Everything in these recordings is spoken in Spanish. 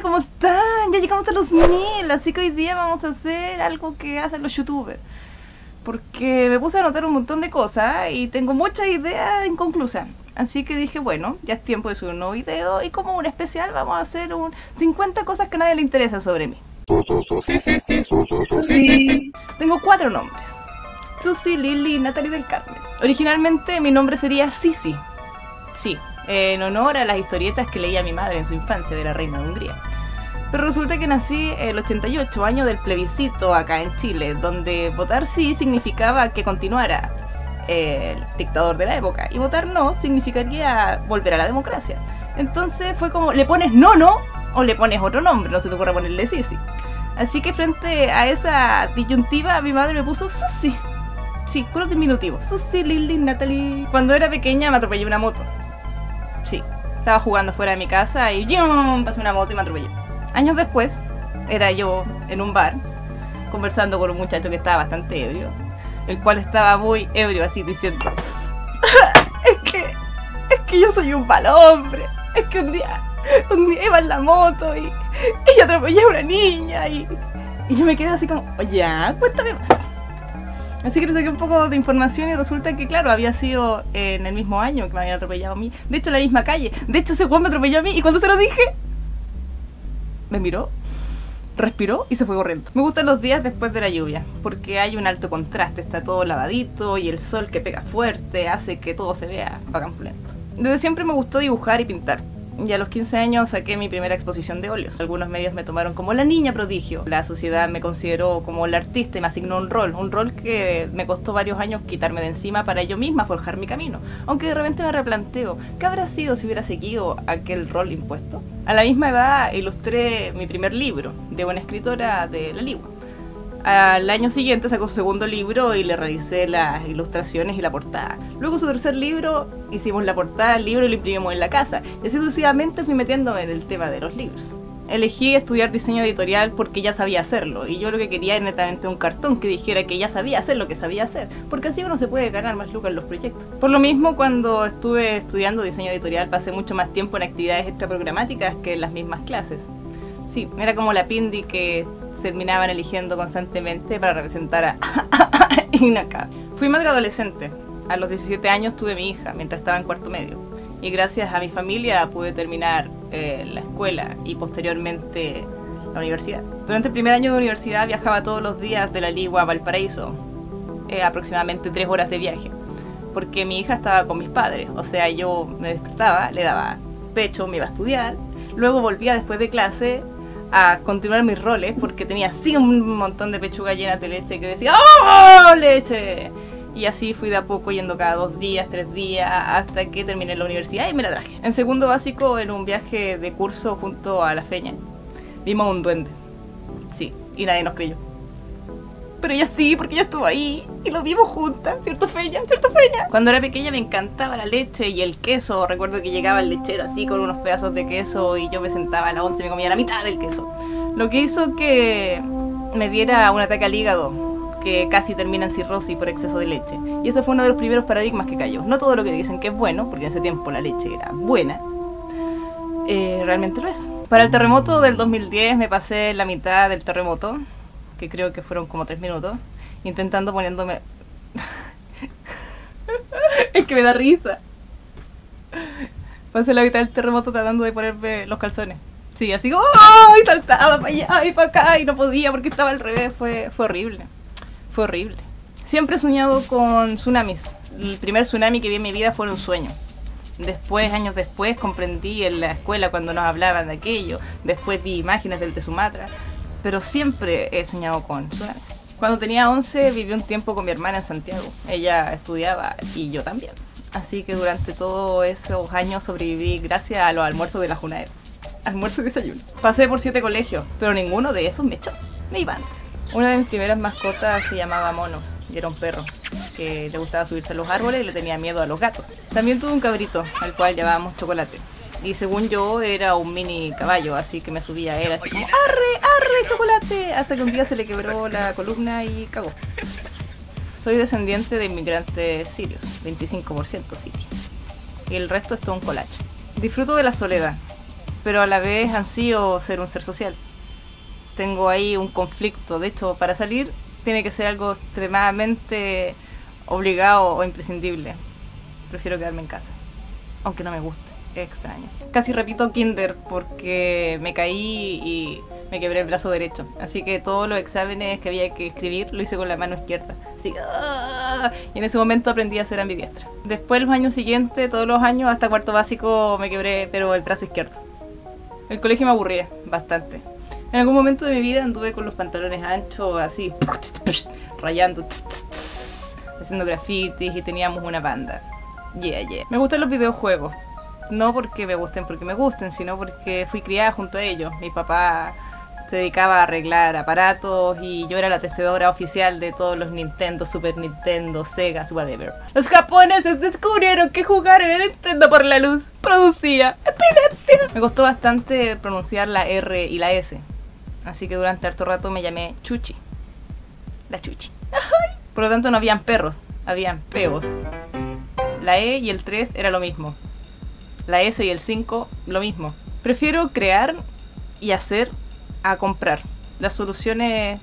¿cómo están? Ya llegamos a los mil, así que hoy día vamos a hacer algo que hacen los youtubers. Porque me puse a anotar un montón de cosas y tengo muchas ideas inconclusas. Así que dije, bueno, ya es tiempo de subir un nuevo video y como un especial vamos a hacer un 50 cosas que a nadie le interesa sobre mí. Tengo cuatro nombres. Susi, Lili Natalie del Carmen. Originalmente mi nombre sería Sisi. Sí, en honor a las historietas que leía mi madre en su infancia de la reina de Hungría. Pero resulta que nací el 88, año del plebiscito acá en Chile, donde votar sí significaba que continuara el dictador de la época y votar no significaría volver a la democracia. Entonces fue como, ¿le pones no, no? O le pones otro nombre, no se te ocurre ponerle Sisi. Así que frente a esa disyuntiva, mi madre me puso Susi. Sí, puro diminutivo. Susi, Lili, Natalie. Cuando era pequeña me atropellé una moto. Sí, estaba jugando fuera de mi casa y ¡yum! pasé una moto y me atropellé. Años después, era yo en un bar, conversando con un muchacho que estaba bastante ebrio, el cual estaba muy ebrio así diciendo, es que, es que yo soy un mal hombre, es que un día, un día iba en la moto y, y atropellé a una niña y, yo me quedé así como, ya, cuéntame más. Así que le saqué un poco de información y resulta que, claro, había sido en el mismo año que me habían atropellado a mí. De hecho, en la misma calle. De hecho, ese Juan me atropelló a mí y cuando se lo dije, me miró, respiró y se fue corriendo. Me gustan los días después de la lluvia porque hay un alto contraste. Está todo lavadito y el sol que pega fuerte hace que todo se vea lento. Desde siempre me gustó dibujar y pintar y a los 15 años saqué mi primera exposición de óleos. Algunos medios me tomaron como la niña prodigio. La sociedad me consideró como la artista y me asignó un rol, un rol que me costó varios años quitarme de encima para yo misma forjar mi camino. Aunque de repente me replanteo, ¿qué habrá sido si hubiera seguido aquel rol impuesto? A la misma edad ilustré mi primer libro de una escritora de la Ligua al año siguiente sacó su segundo libro y le realicé las ilustraciones y la portada. Luego su tercer libro hicimos la portada del libro y lo imprimimos en la casa. Y así sucesivamente fui metiéndome en el tema de los libros. Elegí estudiar diseño editorial porque ya sabía hacerlo y yo lo que quería era netamente un cartón que dijera que ya sabía hacer lo que sabía hacer, porque así uno se puede ganar más lucas en los proyectos. Por lo mismo, cuando estuve estudiando diseño editorial pasé mucho más tiempo en actividades extraprogramáticas que en las mismas clases. Sí, era como la Pindi que terminaban eligiendo constantemente para representar a Inaka. Fui madre adolescente. A los 17 años tuve mi hija mientras estaba en cuarto medio. Y gracias a mi familia pude terminar eh, la escuela y posteriormente la universidad. Durante el primer año de universidad viajaba todos los días de la Ligua a Valparaíso, eh, aproximadamente tres horas de viaje, porque mi hija estaba con mis padres. O sea, yo me despertaba, le daba pecho, me iba a estudiar, luego volvía después de clase a continuar mis roles porque tenía así un montón de pechuga llenas de leche que decía ¡Oh, leche! Y así fui de a poco yendo cada dos días, tres días, hasta que terminé la universidad y me la traje. En segundo básico, en un viaje de curso junto a la feña, vimos un duende. Sí, y nadie nos creyó pero ella sí, porque ella estuvo ahí y lo vimos juntas, ¿cierto Feña? ¿Cierto Feña? Cuando era pequeña me encantaba la leche y el queso. Recuerdo que llegaba el lechero así con unos pedazos de queso y yo me sentaba a la once y me comía la mitad del queso. Lo que hizo que me diera un ataque al hígado que casi termina en cirrosis por exceso de leche. Y ese fue uno de los primeros paradigmas que cayó. No todo lo que dicen que es bueno, porque en ese tiempo la leche era buena, eh, realmente lo es. Para el terremoto del 2010 me pasé la mitad del terremoto que creo que fueron como tres minutos, intentando poniéndome... es que me da risa. Pasé la mitad del terremoto tratando de ponerme los calzones. Sí, así como, ¡oh! Y saltaba para allá y para acá y no podía porque estaba al revés. Fue, fue horrible. Fue horrible. Siempre he soñado con tsunamis. El primer tsunami que vi en mi vida fue un sueño. Después, años después, comprendí en la escuela cuando nos hablaban de aquello. Después vi imágenes del de Sumatra pero siempre he soñado con tsunamis. Cuando tenía 11 viví un tiempo con mi hermana en Santiago. Ella estudiaba y yo también. Así que durante todos esos años sobreviví gracias a los almuerzos de la Junaed. Almuerzo y desayuno. Pasé por siete colegios, pero ninguno de esos me echó. Me iban. Una de mis primeras mascotas se llamaba Mono y era un perro que le gustaba subirse a los árboles y le tenía miedo a los gatos. También tuve un cabrito al cual llamábamos Chocolate. Y según yo era un mini caballo, así que me subía a él así como ¡Arre, arre, chocolate! Hasta que un día se le quebró la columna y cagó. Soy descendiente de inmigrantes sirios, 25% sirio. Y el resto es todo un colacho. Disfruto de la soledad. pero a la vez ansío ser un ser social. Tengo ahí un conflicto. De hecho, para salir tiene que ser algo extremadamente obligado o imprescindible. Prefiero quedarme en casa, aunque no me guste. Es extraño. Casi repito kinder porque me caí y me quebré el brazo derecho. Así que todos los exámenes que había que escribir lo hice con la mano izquierda. Así ¡ah! y en ese momento aprendí a ser ambidiestra. Después los años siguientes, todos los años hasta cuarto básico me quebré, pero el brazo izquierdo. El colegio me aburría bastante. En algún momento de mi vida anduve con los pantalones anchos, así, rayando, haciendo grafitis y teníamos una banda. Yeah, yeah. Me gustan los videojuegos. No porque me gusten porque me gusten, sino porque fui criada junto a ellos. Mi papá se dedicaba a arreglar aparatos y yo era la testadora oficial de todos los Nintendo, Super Nintendo, Sega, whatever. Los japoneses descubrieron que jugar en el Nintendo por la luz producía epilepsia. Me costó bastante pronunciar la R y la S. Así que durante harto rato me llamé Chuchi. La Chuchi. Por lo tanto no habían perros, habían peos. La E y el 3 era lo mismo. La S y el 5 lo mismo. Prefiero crear y hacer a comprar. Las soluciones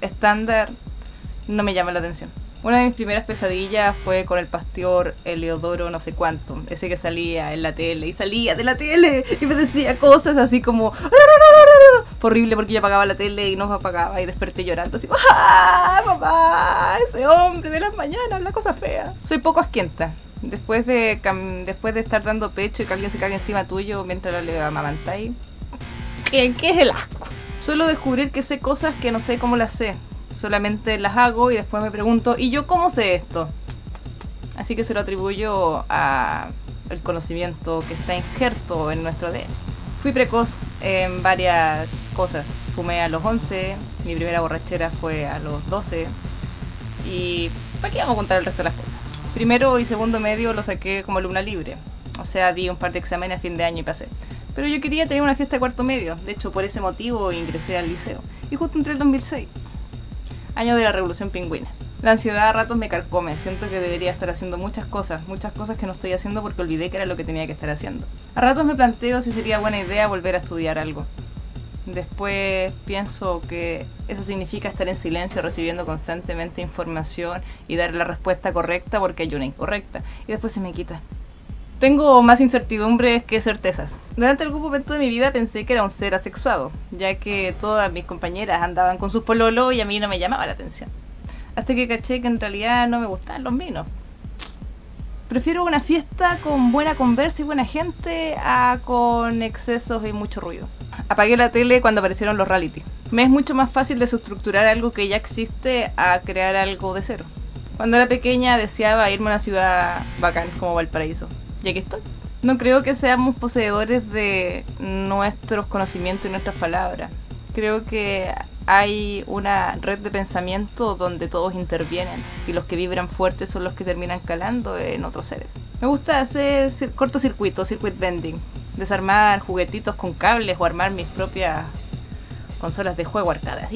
estándar no me llaman la atención. Una de mis primeras pesadillas fue con el pastor Eleodoro no sé cuánto, ese que salía en la tele y salía de la tele y me decía cosas así como horrible porque yo apagaba la tele y no apagaba y desperté llorando así ¡Ah, mamá! Ese hombre de las mañanas, la cosa fea. Soy poco asquienta. Después de después de estar dando pecho y que alguien se caiga encima tuyo mientras le amamantáis. ¿Qué, ¿Qué es el asco? Suelo descubrir que sé cosas que no sé cómo las sé solamente las hago y después me pregunto, ¿y yo cómo sé esto? Así que se lo atribuyo a el conocimiento que está injerto en nuestro ADN. Fui precoz en varias cosas. Fumé a los 11, mi primera borrachera fue a los 12 y ¿para qué vamos a contar el resto de las cosas? Primero y segundo medio lo saqué como alumna libre, o sea, di un par de exámenes a fin de año y pasé. Pero yo quería tener una fiesta de cuarto medio, de hecho por ese motivo ingresé al liceo. Y justo entré el 2006 año de la revolución pingüina. La ansiedad a ratos me carcome, siento que debería estar haciendo muchas cosas, muchas cosas que no estoy haciendo porque olvidé que era lo que tenía que estar haciendo. A ratos me planteo si sería buena idea volver a estudiar algo. Después pienso que eso significa estar en silencio recibiendo constantemente información y dar la respuesta correcta porque hay una incorrecta. Y después se me quita. Tengo más incertidumbres que certezas. Durante algún momento de mi vida pensé que era un ser asexuado, ya que todas mis compañeras andaban con sus pololos y a mí no me llamaba la atención. Hasta que caché que en realidad no me gustaban los vinos. Prefiero una fiesta con buena conversa y buena gente a con excesos y mucho ruido. Apagué la tele cuando aparecieron los reality. Me es mucho más fácil desestructurar algo que ya existe a crear algo de cero. Cuando era pequeña deseaba irme a una ciudad bacán como Valparaíso y aquí estoy. No creo que seamos poseedores de nuestros conocimientos y nuestras palabras. Creo que hay una red de pensamiento donde todos intervienen y los que vibran fuerte son los que terminan calando en otros seres. Me gusta hacer cortocircuito, circuit bending, desarmar juguetitos con cables o armar mis propias consolas de juego arcade.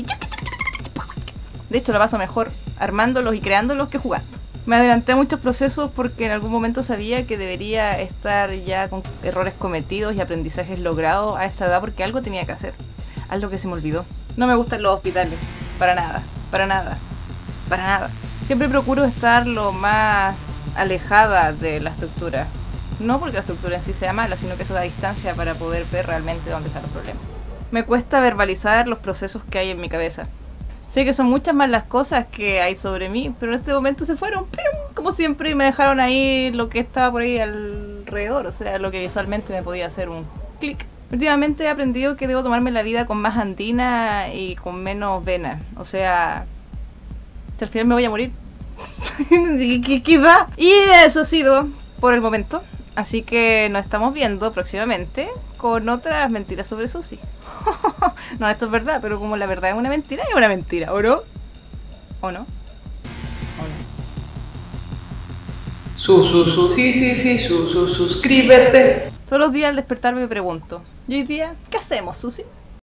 De hecho, lo paso mejor armándolos y creándolos que jugando. Me adelanté a muchos procesos porque en algún momento sabía que debería estar ya con errores cometidos y aprendizajes logrados a esta edad porque algo tenía que hacer. Algo que se me olvidó. No me gustan los hospitales. Para nada. Para nada. Para nada. Siempre procuro estar lo más alejada de la estructura. No porque la estructura en sí sea mala, sino que eso da distancia para poder ver realmente dónde está el problema. Me cuesta verbalizar los procesos que hay en mi cabeza. Sé que son muchas más las cosas que hay sobre mí, pero en este momento se fueron, como siempre, y me dejaron ahí lo que estaba por ahí alrededor, o sea, lo que visualmente me podía hacer un clic. Últimamente he aprendido que debo tomarme la vida con más andina y con menos venas, o sea, al final me voy a morir. ¿Qué, qué va? Y eso ha sido por el momento. Así que nos estamos viendo próximamente con otras mentiras sobre Susi. no, esto es verdad, pero como la verdad es una mentira, es una mentira, ¿o no? ¿O no? Su, su, su, sí, sí, sí, su, su, suscríbete. Todos los días al despertar me pregunto, ¿y hoy día qué hacemos, Susi?